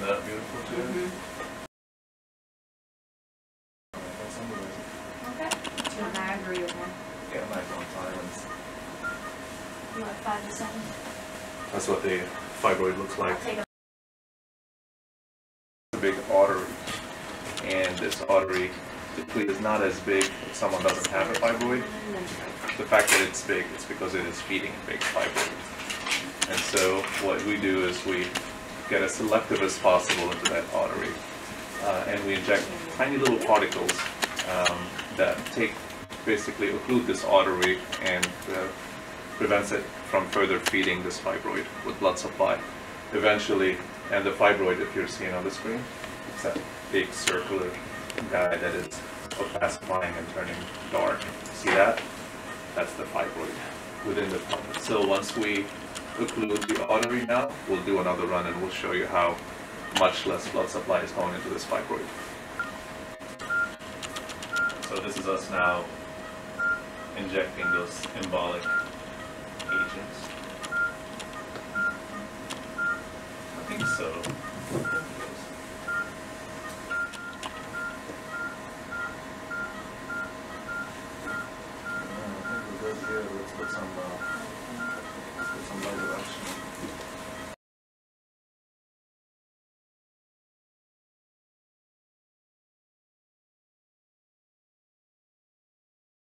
that beautiful too? Mhm. Okay. And I agree with him. Yeah, my own silence. You want five to seven? That's what the fibroid looks like. I'll a a big artery, and this artery typically is not as big if someone doesn't have a fibroid. The fact that it's big is because it is feeding a big fibroid. And so what we do is we get as selective as possible into that artery, uh, and we inject tiny little particles um, that take basically occlude this artery and uh, prevents it from further feeding this fibroid with blood supply. Eventually, and the fibroid, if you're seeing on the screen, it's that big circular guy that is opacifying and turning dark. See that? That's the fibroid within the pelvis. So once we the artery now, we'll do another run and we'll show you how much less blood supply is going into this fibroid. So this is us now injecting those embolic agents. I think so. Here. Let's put some, uh, some action.